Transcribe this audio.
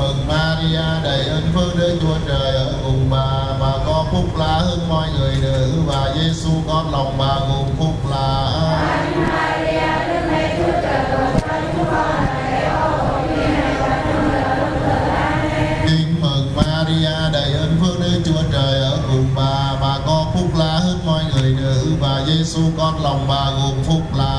mừng Maria, đầy ơn phước Đức Chúa Trời ở cùng bà. Bà có phúc lạ hơn mọi người nữ và Giêsu con lòng bà gồm phúc lạ Kính mừng Maria, đầy ơn phước Đức Chúa Trời ở cùng bà. Bà có phúc lạ hơn mọi người nữ và Giêsu con lòng bà gồm phúc lạ